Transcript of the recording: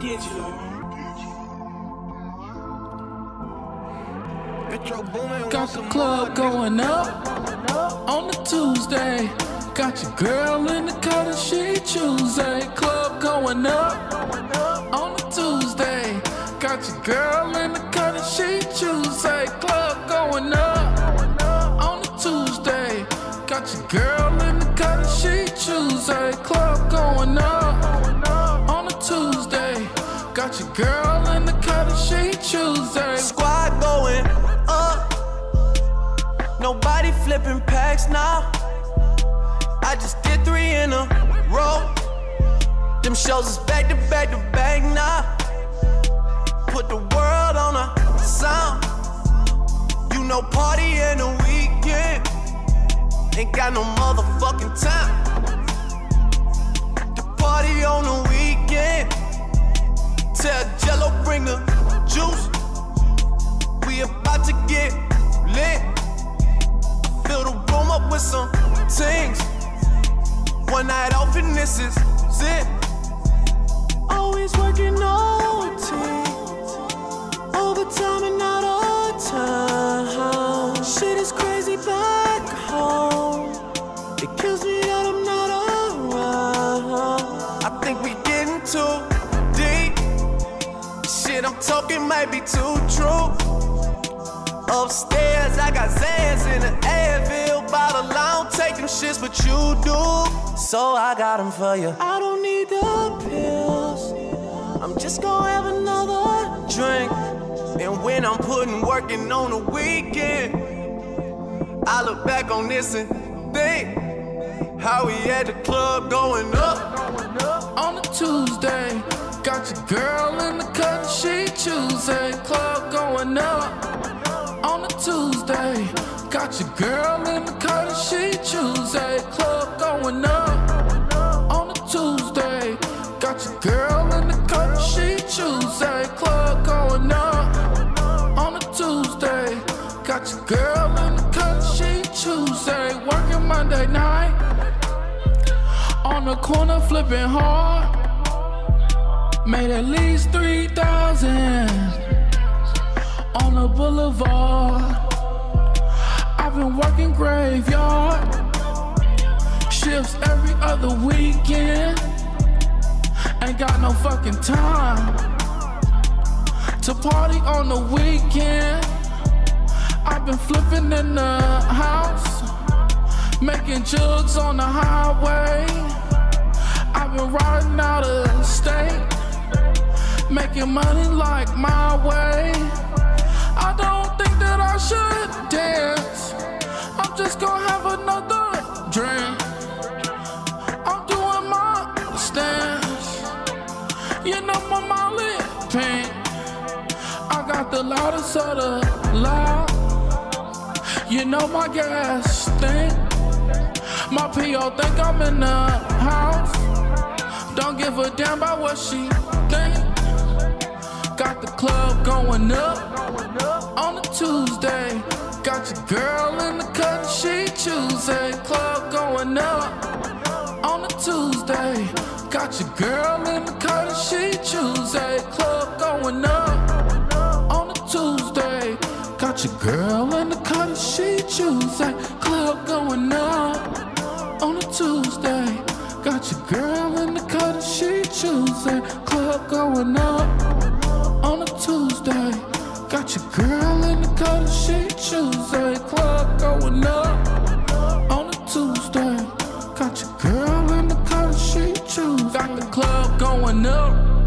Digital. Got the club going up on the Tuesday. Got your girl in the cut and she Tuesday. Club going up on the Tuesday. Got your girl in the cut and she Tuesday. Club going up girl in the and she Tuesday. Squad going up. Nobody flipping packs now. I just did three in a row. Them shows is back to back to back now. Put the world on a sound. You know, party in the weekend. Ain't got no motherfucking time. Talking might be too true. Upstairs, I got Xans in the Advil bottle. I don't take them shits, but you do. So I got them for you. I don't need the pills. I'm just gonna have another drink. And when I'm putting working on the weekend, I look back on this and think how we at the club going up. on a Tuesday. Got your girl in the cut, she Tuesday. Club going up on a Tuesday. Got your girl in the cut, she Tuesday. Club going up on a Tuesday. Got your girl in the cut, she Tuesday. Club going up on a Tuesday. Got your girl in the cut, she Tuesday. Working Monday night on the corner flipping hard. Made at least 3,000 on the boulevard. I've been working graveyard shifts every other weekend. Ain't got no fucking time to party on the weekend. I've been flipping in the house, making jugs on the highway. I've been riding out of state, making money like my way. I don't think that I should dance. I'm just gonna have another drink. I'm doing my stance. You know my Molly pink. I got the loudest of the loud. You know my gas stink. My PO think I'm in the house. Don't give a damn about what she think. Got the club going up on a Tuesday. Got your girl in the cut, she Tuesday. Club going up on a Tuesday. Got your girl in the cut, she Tuesday. Club going up on a Tuesday. Got your girl in the cut, she Tuesday. Club going up on a Tuesday. Got your girl in the cut, she Tuesday. Club going up club going up.